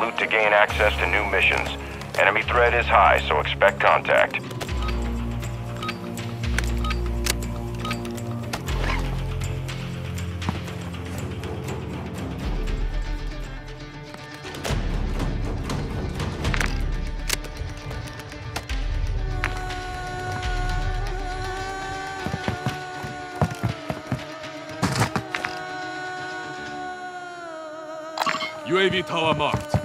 loot to gain access to new missions. Enemy threat is high, so expect contact. UAV tower marked.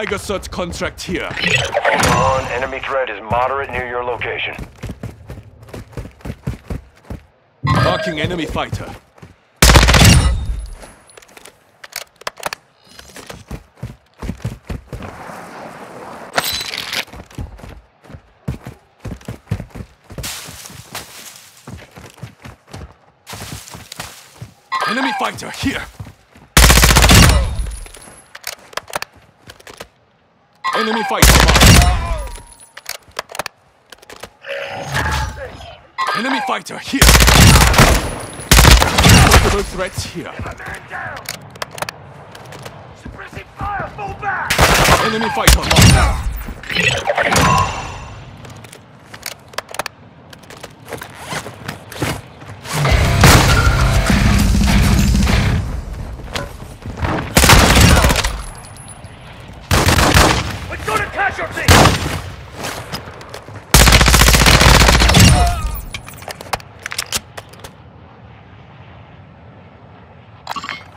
Geiger search contract here. One, enemy threat is moderate near your location. Marking enemy fighter. Enemy fighter here. Enemy fighter marked. Enemy fighter here. Multiple threats here. Suppressing fire! Fall back! Enemy fighter marked.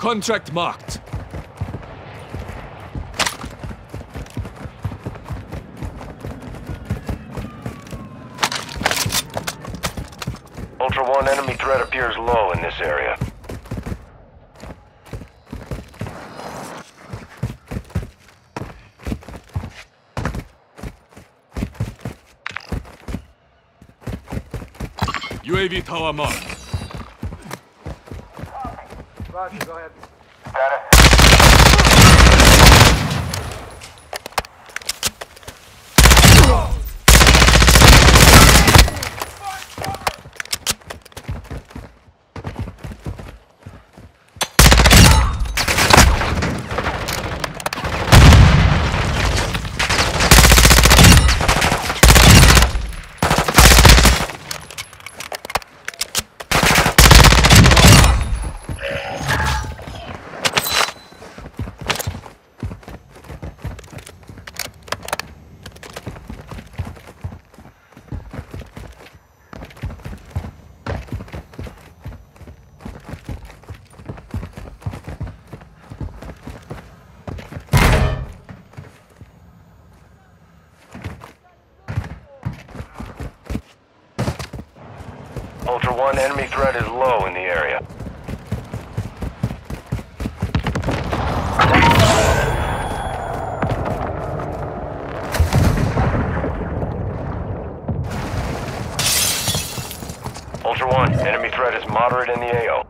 Contract marked. Ultra One, enemy threat appears low in this area. UAV tower marked. Roger, go ahead. Ultra moderate in the AO.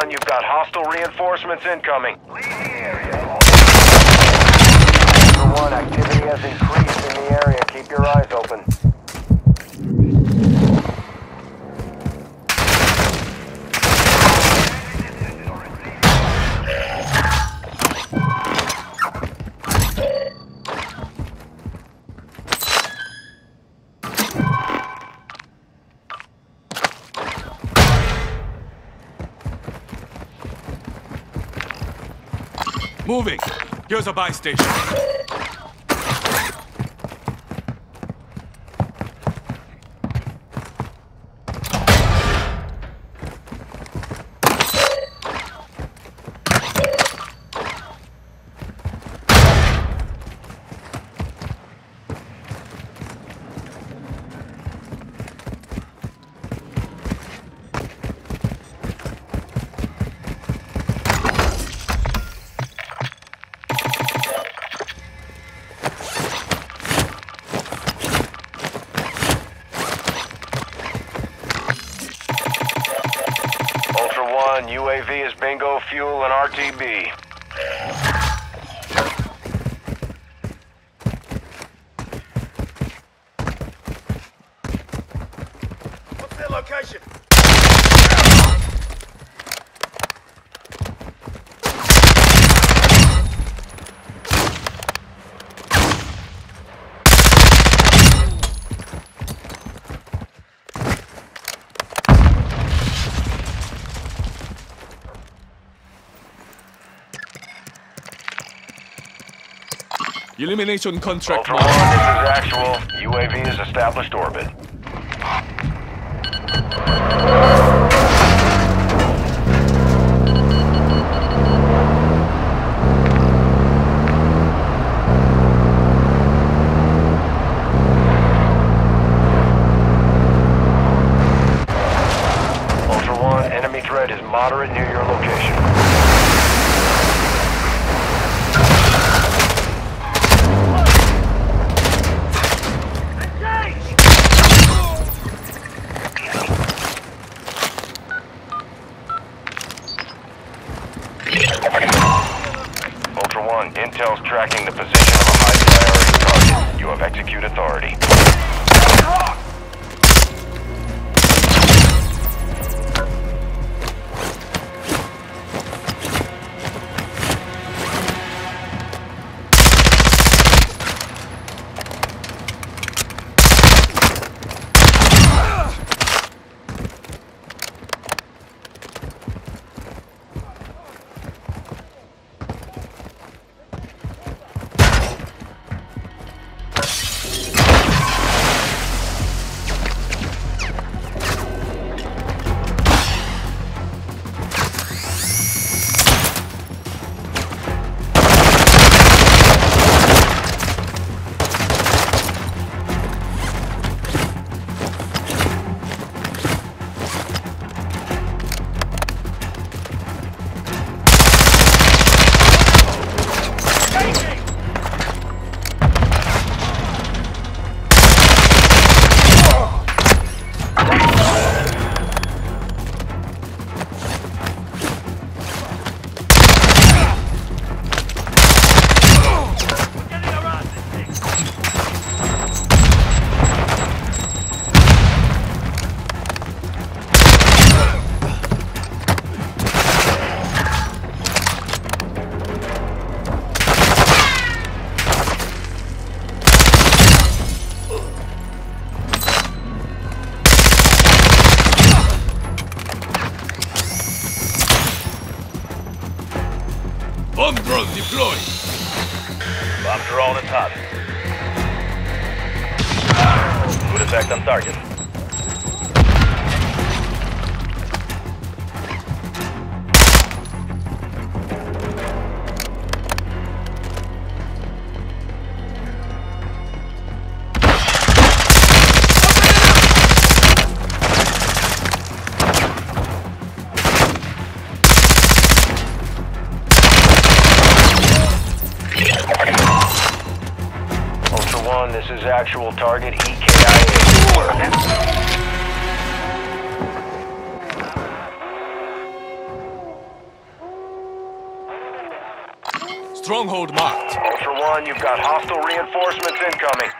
Talon, you've got hostile reinforcements incoming. Leave the area. Number one, activity has increased in the area. Keep your eyes open. Moving. Here's a buy station. What's location? Elimination contract Ultra One, this is actual. UAV is established orbit. Intel's tracking the position of a high priority target. You have execute authority. Effect on target. One, this is actual target E EKIA. Stronghold marked. Ultra One, you've got hostile reinforcements incoming.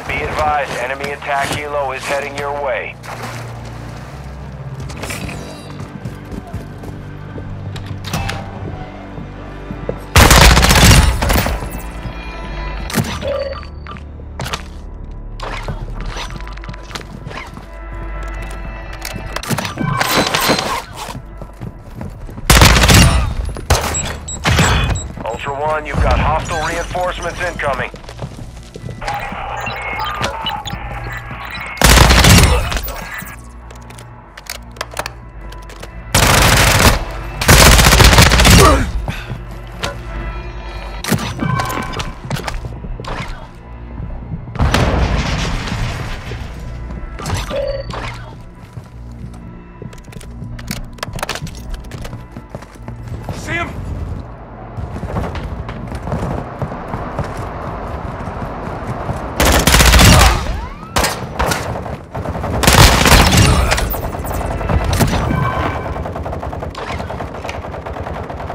be advised, enemy attack helo is heading your way.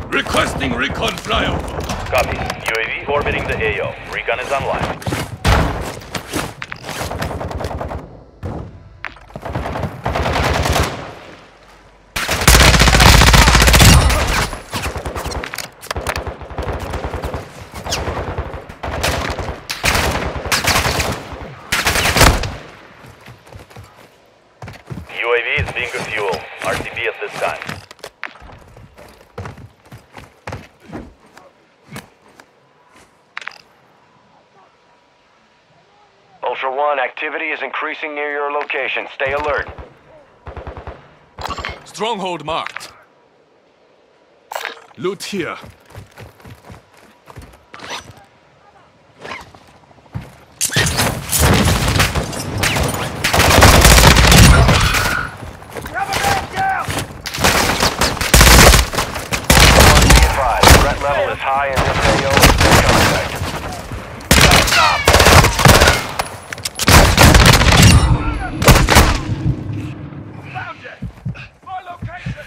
Requesting recon flyover. Copy. UAV orbiting the AO. Recon is online. Ultra One, activity is increasing near your location. Stay alert. Stronghold marked. Loot here. Ultra One, be advised, threat level is high this AO. Stay contact. Found you! My location!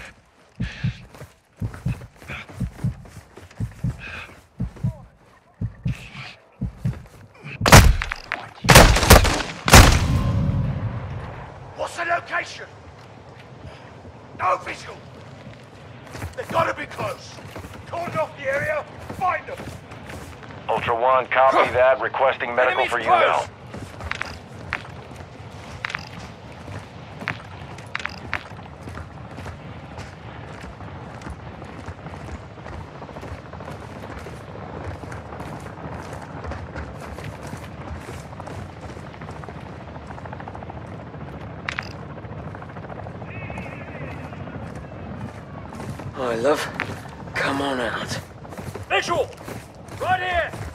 What's the location? No visual! They've got to be close! Cordon off the area, find them! Ultra One, copy that. Requesting medical Enemies for you close. now. Hi, love. Come on out. Visual! Right here!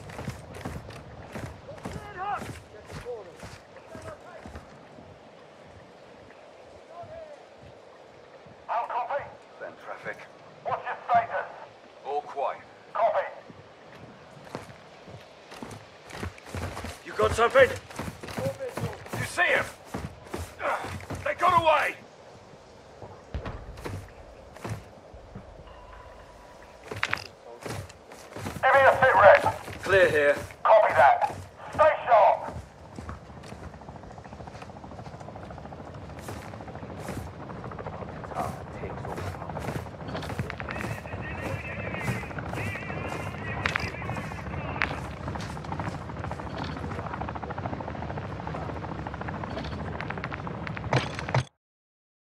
Clear here.